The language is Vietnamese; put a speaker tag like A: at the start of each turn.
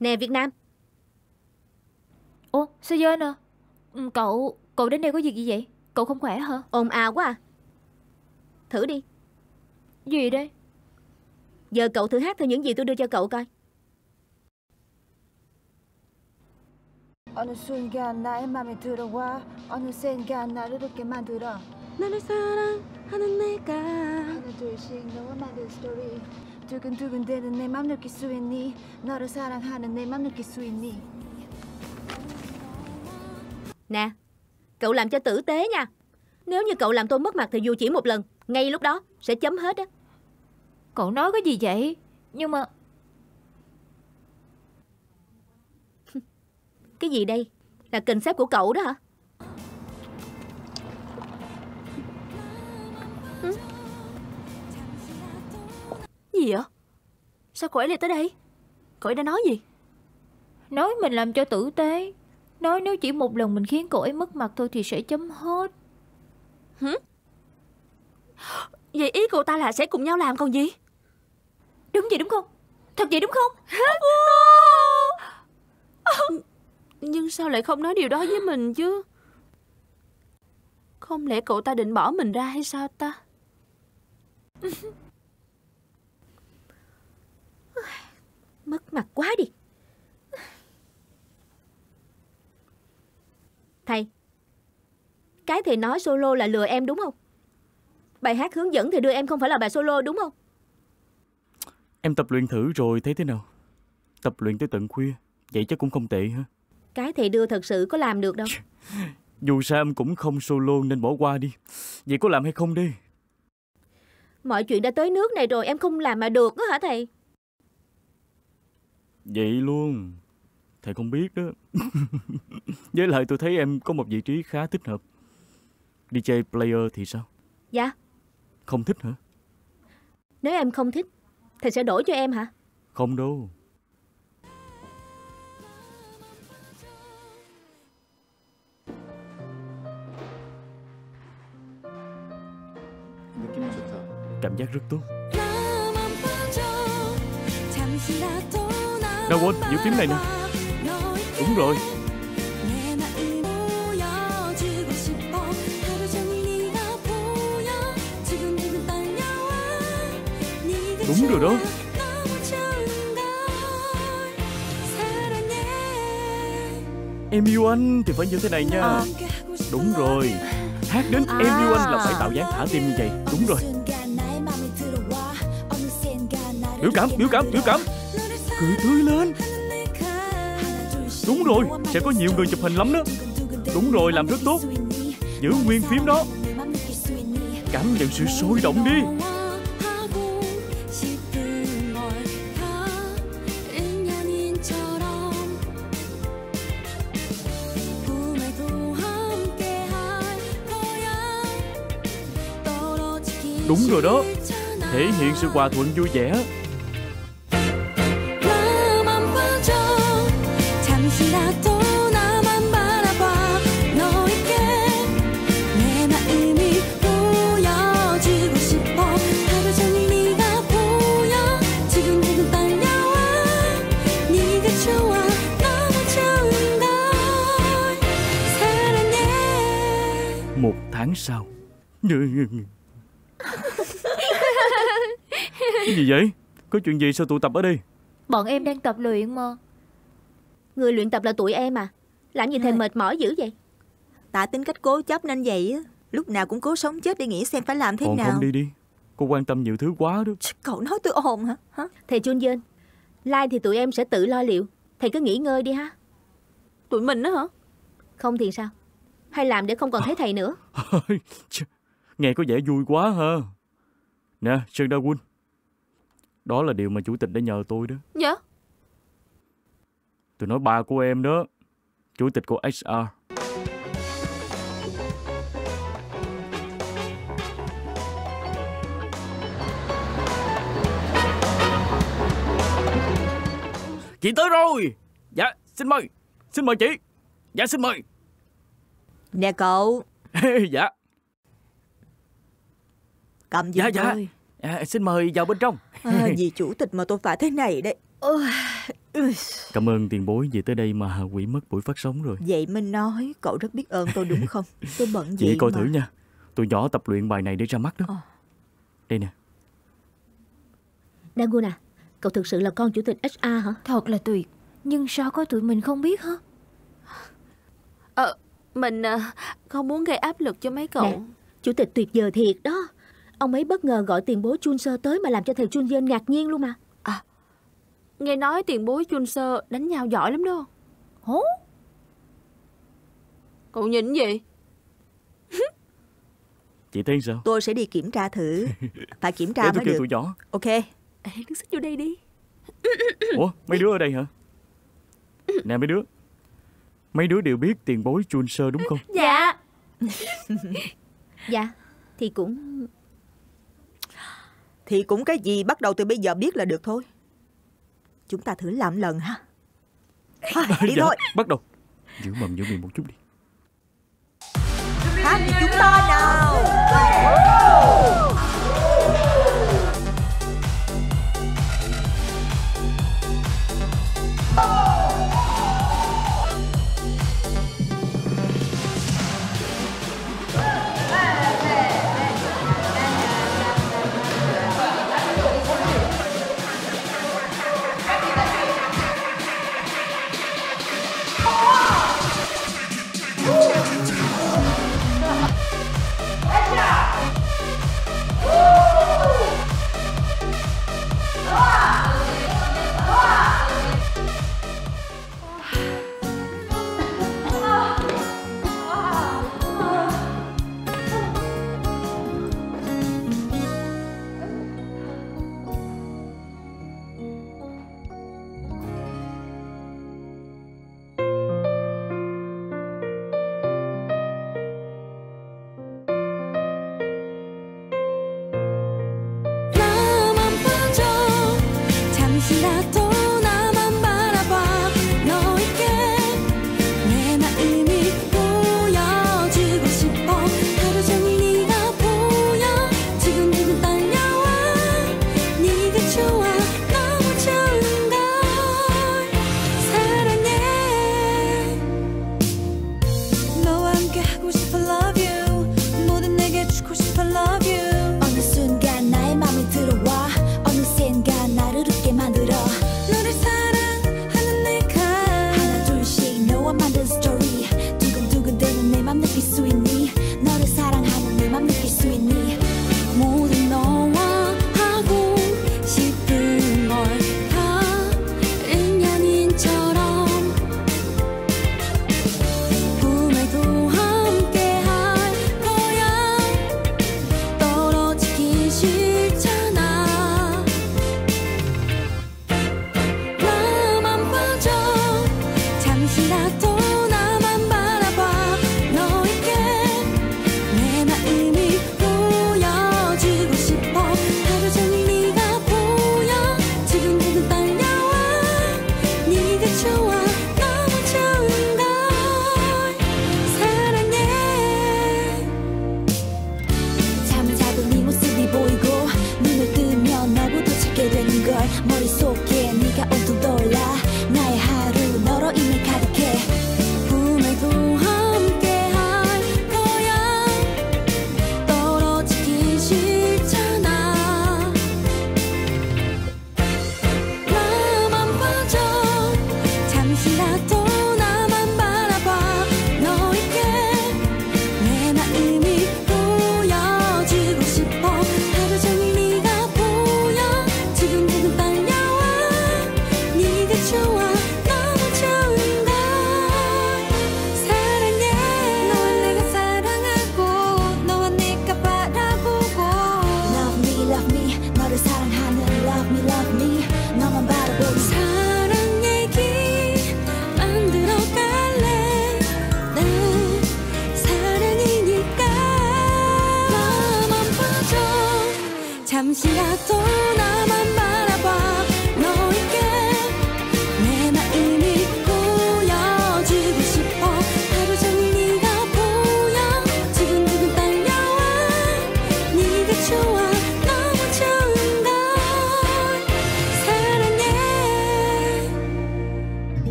A: Nè Việt Nam
B: Ồ, sao Dên à? Ừ, Cậu, cậu đến đây có việc gì vậy? Cậu không khỏe hả?
A: ồn ào quá à Thử đi
B: Gì đây?
A: Giờ cậu thử hát theo những gì tôi đưa cho cậu coi
C: 어느 순간 나의 맘에 들어와 어느샌가 나를 웃게 만들어
D: 나를 사랑하는 내가
C: 하나 둘씩 너와 만든 스토리 두근두근 대는 내 맘 느낄 수 있니 너를 사랑하는 내 맘 느낄 수 있니
A: Nè Cậu làm cho tử tế nha Nếu như cậu làm tôi mất mặt thì dù chỉ một lần Ngay lúc đó sẽ chấm hết á
B: Cậu nói cái gì vậy? Nhưng mà
A: Cái gì đây Là kình xếp của cậu đó hả
E: Gì vậy? Sao cô ấy lại tới đây? Cô ấy đã nói gì?
B: nói mình làm cho tử tế Nói nếu chỉ một lần mình khiến cậu ấy mất mặt thôi thì sẽ chấm hết
E: Vậy ý cô ta là sẽ cùng nhau làm còn gì?
B: Đúng vậy đúng không? Thật vậy đúng không?
E: Nhưng sao lại không nói điều đó với mình chứ? Không lẽ cậu ta định bỏ mình ra hay sao ta?
A: Mất mặt quá đi Thầy Cái thầy nói solo là lừa em đúng không Bài hát hướng dẫn thì đưa em không phải là bài solo đúng không
F: Em tập luyện thử rồi thấy thế nào? Tập luyện tới tận khuya, vậy chắc cũng không tệ hả?
A: Cái thầy đưa thật sự có làm được đâu
F: Dù sao em cũng không solo nên bỏ qua đi. Vậy có làm hay không đi?
A: Mọi chuyện đã tới nước này rồi em không làm mà được á hả thầy
F: Vậy luôn. Thầy không biết đó. Với lại tôi thấy em có một vị trí khá thích hợp. DJ player thì sao?
A: Dạ
F: Không thích hả?
A: Nếu em không thích Thì sẽ đổi cho em hả?
F: Không đâu Cảm giác rất tốt Đâu quên, giữ kiếm này nè Đúng rồi đúng rồi đó. Em yêu anh thì phải như thế này nha.
D: À.
F: Đúng rồi. Hát đến à. em yêu anh là phải tạo dáng thả tim như vậy. Đúng rồi. Biểu cảm, biểu cảm, biểu cảm. Cười tươi lên. Đúng rồi, sẽ có nhiều người chụp hình lắm đó. Đúng rồi, làm rất tốt. Giữ nguyên phím đó. Cảm nhận sự sôi động đi. Đúng rồi đó. Thể hiện sự hòa thuận vui vẻ. Một tháng sau. Cái gì vậy? Có chuyện gì sao tụ tập ở đây?
B: Bọn em đang tập luyện mà
A: Người luyện tập là tụi em à Làm gì thầy mệt mỏi dữ vậy
G: Tạ tính cách cố chấp nên vậy á. Lúc nào cũng cố sống chết để nghĩ xem phải làm thế
F: Còn
G: nào.
F: không đi đi. Cô quan tâm nhiều thứ quá đó.
G: Cậu nói tôi ồn hả? hả?
A: Thầy Chun Dơn Lai thì tụi em sẽ tự lo liệu Thầy cứ nghỉ ngơi đi ha
E: Tụi mình đó hả?
A: Không thì sao Hay làm để không còn thấy thầy nữa
F: Nghe có vẻ vui quá ha. Nè, Sơn Đa Quân. Đó là điều mà chủ tịch đã nhờ tôi đó.
E: Dạ
D: Tôi nói ba của em đó. Chủ tịch của HR. Chị tới rồi. Dạ, xin mời. Xin mời chị. Dạ, xin mời.
F: Nè cậu,
D: dạ,
F: cầm
D: dạ,
F: giùm
D: dạ.
F: tôi.
D: Dạ. Xin mời vào bên trong.
F: À, vì chủ tịch mà tôi phải thế này đấy.
D: Cảm ơn tiền bối vì tới đây mà quỷ mất buổi phát sóng rồi.
F: Vậy mình nói cậu rất biết ơn tôi đúng không? Tôi bận
D: Chị
F: gì
D: coi
F: mà.
D: thử nha. Tụi nhỏ tập luyện bài này để ra mắt đó.
F: Ờ.
D: Đây nè.
A: Daguna, cậu thực sự là con chủ tịch HR hả?
B: Thật là tuyệt Nhưng sao có tụi mình không biết hả
E: Ờ, mình ờ, không muốn gây áp lực cho mấy cậu.
A: Nè. Chủ tịch tuyệt vời thiệt đó. Ông ấy bất ngờ gọi tiền bối Chun Sơ tới mà làm cho thầy Chun Dên ngạc nhiên luôn mà.
E: Nghe nói tiền bối Chun Sơ đánh nhau giỏi lắm đó.
B: Hố
E: Cậu nhìn gì?
D: Chị thấy sao?
F: Tôi sẽ đi kiểm tra thử. Phải kiểm tra
D: Để
F: mới
D: tôi kêu
F: được.
D: tụi nhỏ.
F: Ok.
E: Ê, đứng xích vô đây đi.
D: Ủa, mấy đứa ở đây hả? Nè mấy đứa. Mấy đứa đều biết tiền bối Chun Sơ đúng không?
E: Dạ.
A: Dạ, thì cũng...
F: Thì cũng cái gì bắt đầu từ bây giờ biết là được thôi. Chúng ta thử làm lần ha. Thôi, đi
D: Dạ,
F: thôi.
D: Bắt đầu. Giữ mầm giữ miệng một chút đi.
F: Hát la